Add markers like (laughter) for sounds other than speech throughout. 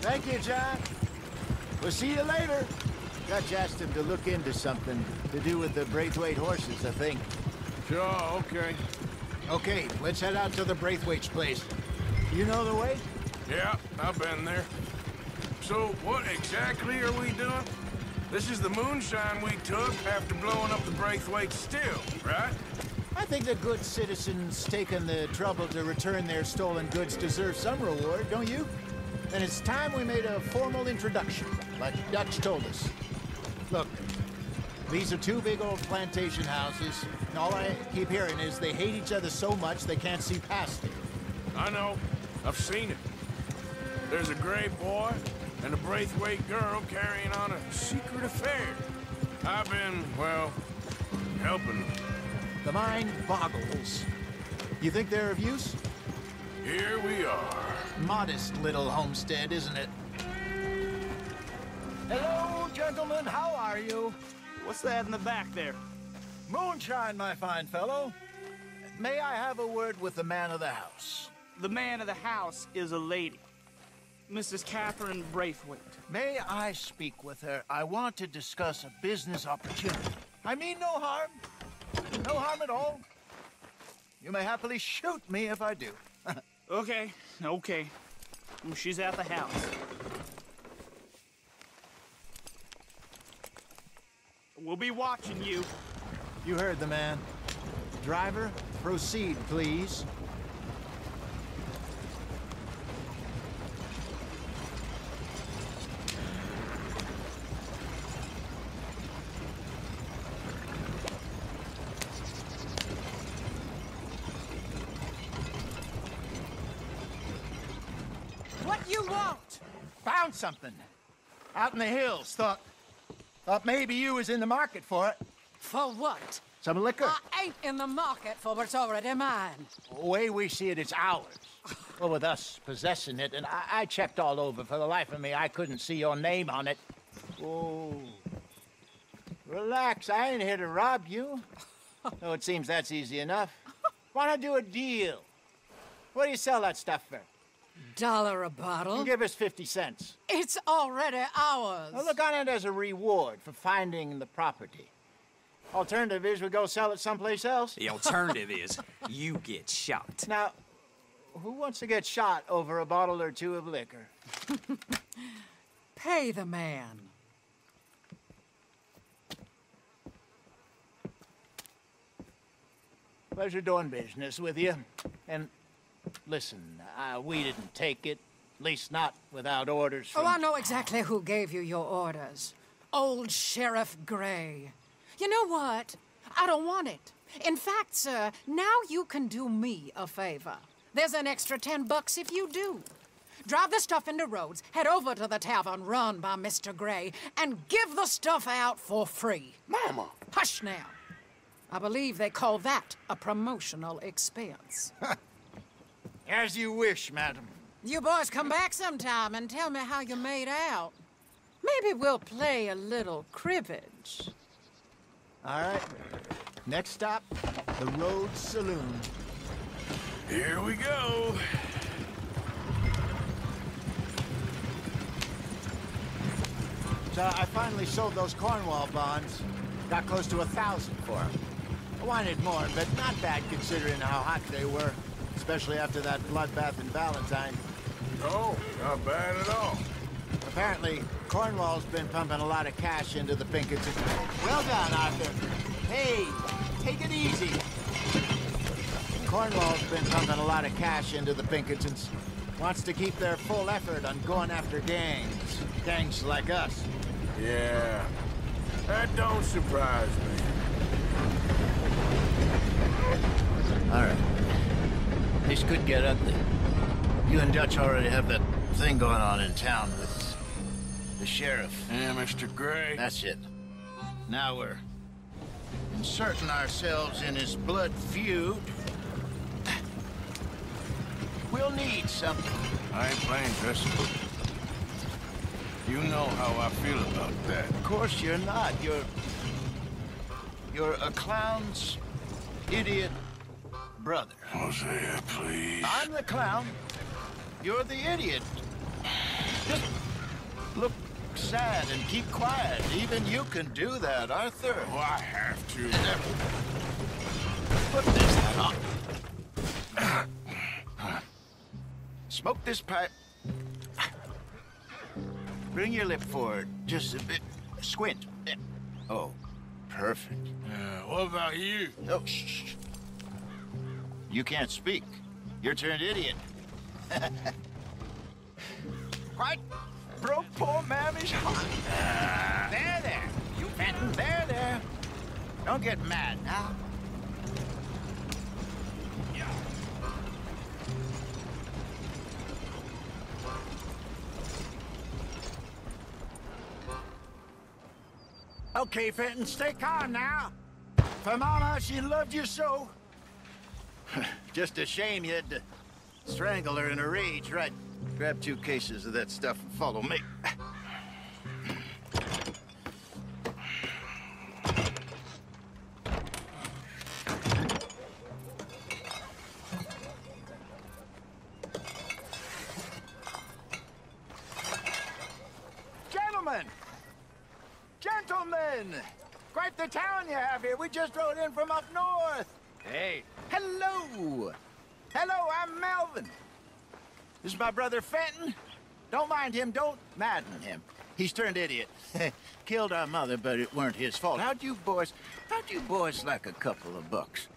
Thank you, John. We'll see you later. Dutch asked him to look into something to do with the Braithwaite horses, I think. Sure, okay. Okay, let's head out to the Braithwaite's place. You know the way? Yeah, I've been there. So, what exactly are we doing? This is the moonshine we took after blowing up the Braithwaite still, right? I think the good citizens taking the trouble to return their stolen goods deserve some reward, don't you? And it's time we made a formal introduction, like Dutch told us. Look, these are two big old plantation houses, and all I keep hearing is they hate each other so much they can't see past it. I know. I've seen it. There's a gray boy and a Braithwaite girl carrying on a secret affair. I've been, well, helping them. The mind boggles. You think they're of use? Here we are. Modest little homestead, isn't it? Hello, gentlemen. How are you? What's that in the back there? Moonshine, my fine fellow. May I have a word with the man of the house? The man of the house is a lady. Mrs. Catherine Braithwaite. May I speak with her? I want to discuss a business opportunity. I mean no harm. No harm at all. You may happily shoot me if I do. Okay, okay. She's at the house. We'll be watching you. You heard the man. Driver, proceed, please. What you want? Found something. Out in the hills. Thought. Thought maybe you was in the market for it. For what? Some liquor. I ain't in the market for what's already mine. The way we see it, it's ours. (laughs) Well, with us possessing it, and I, I checked all over. For the life of me, I couldn't see your name on it. Oh. Relax, I ain't here to rob you. (laughs) Though it seems that's easy enough. Why not do a deal? What do you sell that stuff for? Dollar a bottle? You give us 50 cents. It's already ours. Well, look on it as a reward for finding the property. Alternative is we go sell it someplace else. The alternative is you get shot. Now, who wants to get shot over a bottle or two of liquor? (laughs) Pay the man. Pleasure doing business with you. And listen, uh, we didn't take it. At least not without orders from... Oh, I know exactly who gave you your orders. Old Sheriff Gray. You know what? I don't want it. In fact, sir, now you can do me a favor. There's an extra ten bucks if you do. Drive the stuff into Rhodes, head over to the tavern run by Mr. Gray, and give the stuff out for free. Mama! Hush now. I believe they call that a promotional expense. (laughs) As you wish, madam. You boys come back sometime and tell me how you made out. Maybe we'll play a little cribbage. All right. Next stop, the Rhodes Saloon. Here we go. So I finally sold those Cornwall bonds. Got close to a thousand for them. I wanted more, but not bad considering how hot they were. Especially after that bloodbath in Valentine. Oh, not bad at all. Apparently, Cornwall's been pumping a lot of cash into the Pinkertons. Well done, Arthur. Hey, take it easy. Cornwall's been pumping a lot of cash into the Pinkertons. Wants to keep their full effort on going after gangs. Gangs like us. Yeah. That don't surprise me. All right. This could get ugly. You and Dutch already have that thing going on in town with the sheriff. Yeah, Mr. Gray. That's it. Now we're inserting ourselves in his blood feud. We'll need something. I ain't playing, Jesse. You know how I feel about that. Of course you're not. You're... You're a clown's idiot brother. Hosea, please. I'm the clown. You're the idiot. Just look sad and keep quiet. Even you can do that, Arthur. Oh, I have to. Put this hat on. Smoke this pipe. Bring your lip forward just a bit. Squint. Eh. Oh, perfect. Yeah, what about you? Oh, shh. You can't speak. You're turned idiot. (laughs) Quite broke poor mammy's (laughs) heart. There, there. You Fenton. There, there. Don't get mad now. Okay, Fenton, stay calm now. For Mama, she loved you so. (laughs) Just a shame you had to strangle her in a rage, right? Grab two cases of that stuff and follow me. (laughs) Gentlemen! Gentlemen! Quite the town you have here. We just rode in from up north. Hey, Hello! Hello, I'm This is my brother Fenton. Don't mind him, don't madden him. He's turned idiot. (laughs) Killed our mother, but it weren't his fault. How'd you boys, how'd you boys like a couple of bucks?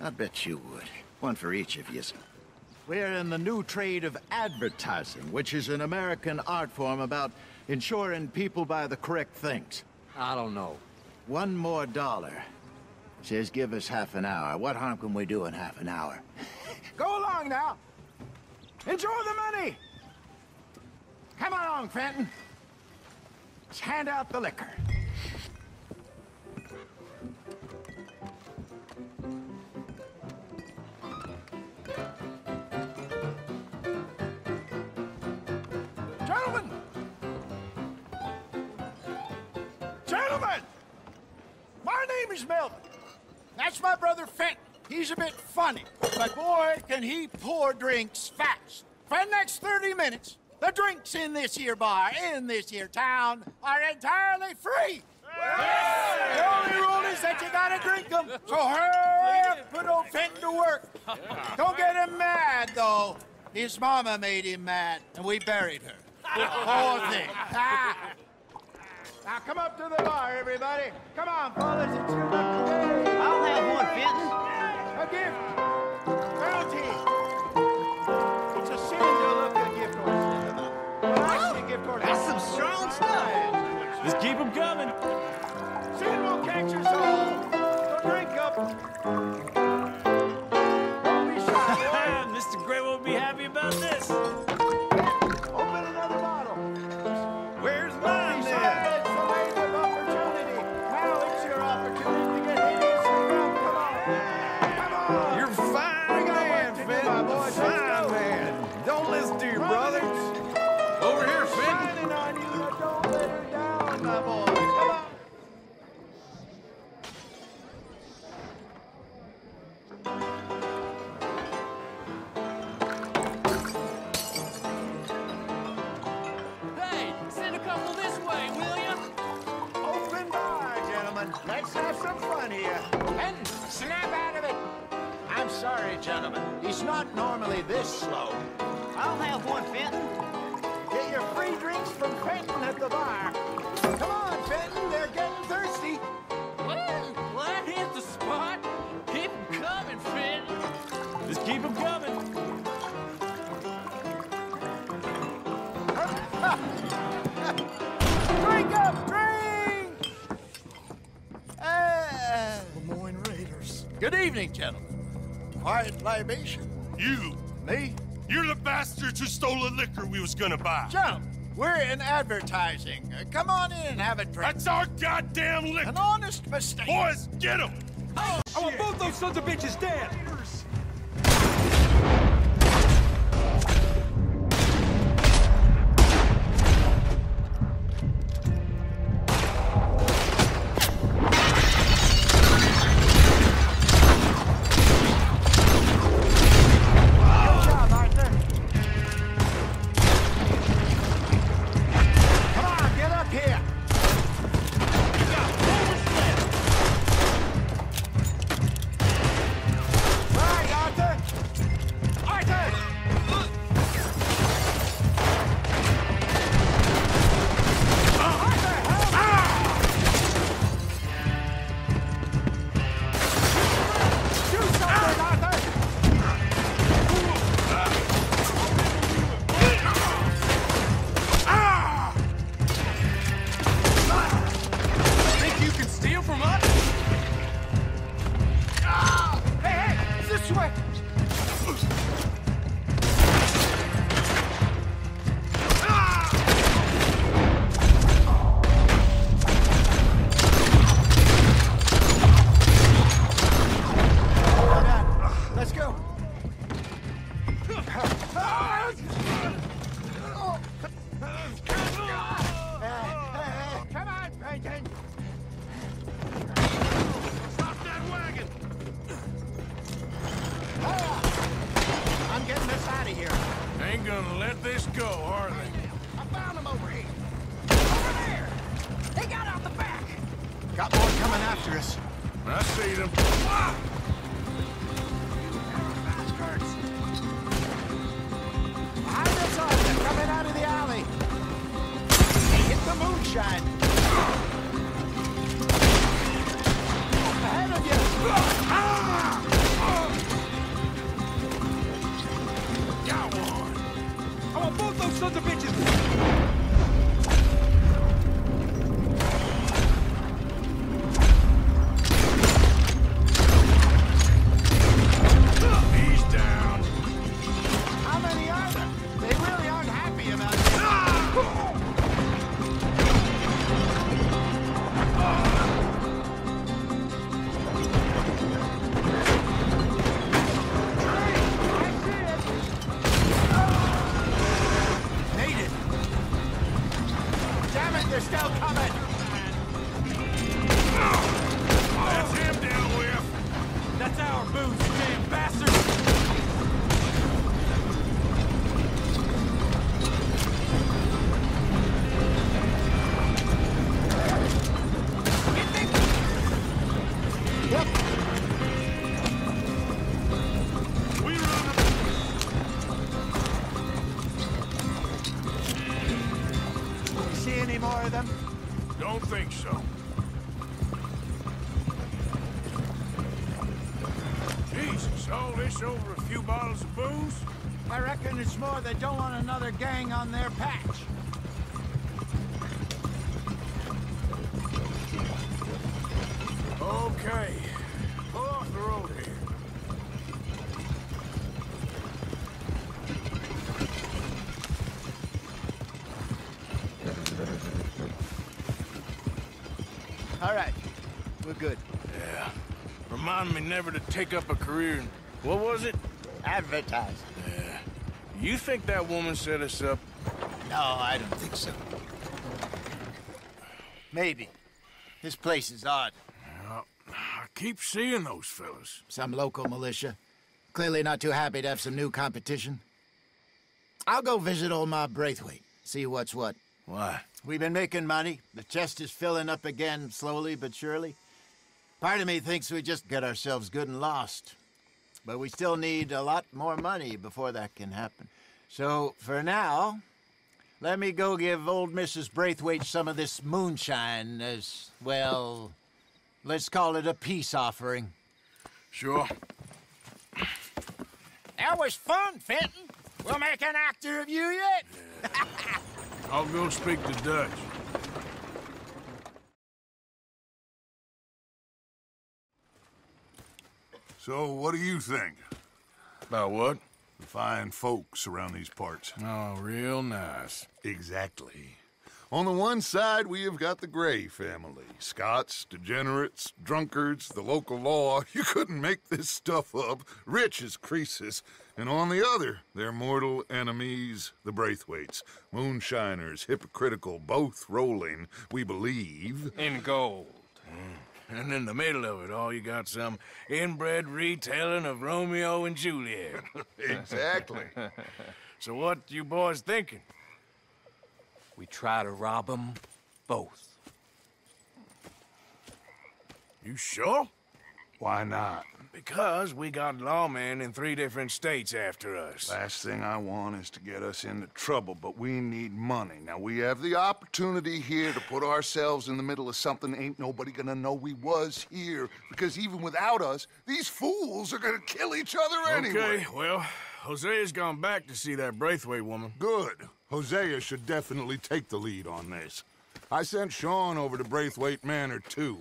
I bet you would. One for each of you. We're in the new trade of advertising, which is an American art form about ensuring people buy the correct things. I don't know. One more dollar. Says give us half an hour. What harm can we do in half an hour? Go along now. Enjoy the money. Come along, Fenton. Let's hand out the liquor. Gentlemen! Gentlemen! My name is Melvin. That's my brother Fenton. He's a bit funny, but boy, can he pour drinks fast. For the next 30 minutes, the drinks in this here bar, in this here town, are entirely free. The only rule is that you gotta drink them. So hurry up, put old Fenton to work. Don't get him mad, though. His mama made him mad, and we buried her. Poor thing. Ah. (laughs) Now come up to the bar, everybody. Come on, fellas. It's your lucky day. I'll have one, Fenton. Just keep them coming. Sin will catch us all. So drink up. Down, evening, gentlemen. Quiet libation. You. Me? You're the bastards who stole the liquor we was gonna buy. Jump! We're in advertising. Uh, come on in and have a drink. That's our goddamn liquor. An honest mistake. Boys, get him! I want both those sons of bitches dead! Hey, Ain't gonna let this go, are they? I found him over here. Over there! They got out the back! Got more coming after us. I see them. Behind us, Arthur, coming out of the alley. Hit the moonshine. Ahead of you. Got those sons of bitches! They're still coming. See any more of them? Don't think so. Jesus, all this over a few bottles of booze? I reckon it's more they don't want another gang on their patch. Okay. Pull off the road here. All right, we're good. Yeah. Remind me never to take up a career in... What was it? Advertising. Yeah. You think that woman set us up? No, I don't think so. Maybe. This place is odd. I keep seeing those fellas. Some local militia. Clearly not too happy to have some new competition. I'll go visit old Ma Braithwaite, see what's what. Why? We've been making money. The chest is filling up again, slowly but surely. Part of me thinks we just get ourselves good and lost. But we still need a lot more money before that can happen. So, for now, let me go give old Mrs. Braithwaite some of this moonshine as, well, let's call it a peace offering. Sure. That was fun, Fenton. We'll make an actor of you yet. (laughs) I'll go speak to Dutch. So, what do you think? About what? The fine folks around these parts. Oh, real nice. Exactly. On the one side, we have got the Gray family Scots, degenerates, drunkards, the local law. (laughs) You couldn't make this stuff up. Rich as Croesus. And on the other, their mortal enemies, the Braithwaites. Moonshiners, hypocritical, both rolling, we believe. In gold. Hmm. And in the middle of it all, you got some inbred retelling of Romeo and Juliet. (laughs) exactly. (laughs) so what you boys thinking? We try to rob them both. You sure? Why not? Because we got lawmen in three different states after us. Last thing I want is to get us into trouble, but we need money. Now, we have the opportunity here to put ourselves in the middle of something ain't nobody gonna know we was here. Because even without us, these fools are gonna kill each other anyway. Okay, well, Hosea's gone back to see that Braithwaite woman. Good. Hosea should definitely take the lead on this. I sent Sean over to Braithwaite Manor, too.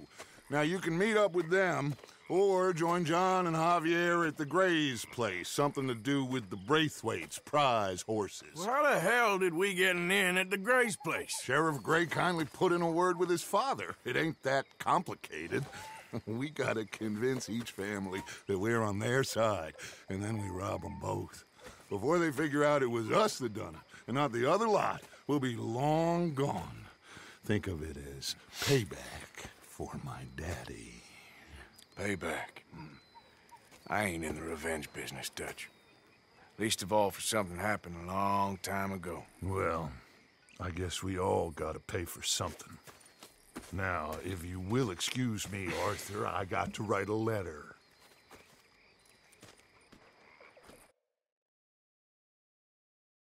Now, you can meet up with them, or join John and Javier at the Gray's place. Something to do with the Braithwaites' prize horses. Well, how the hell did we get in at the Gray's place? Sheriff Gray kindly put in a word with his father. It ain't that complicated. (laughs) we gotta convince each family that we're on their side, and then we rob them both. Before they figure out it was us that done it, and not the other lot, we'll be long gone. Think of it as payback for my daddy. Payback. Hmm. I ain't in the revenge business, Dutch. Least of all for something happened a long time ago. Well, I guess we all gotta pay for something. Now, if you will excuse me, Arthur, I got to write a letter.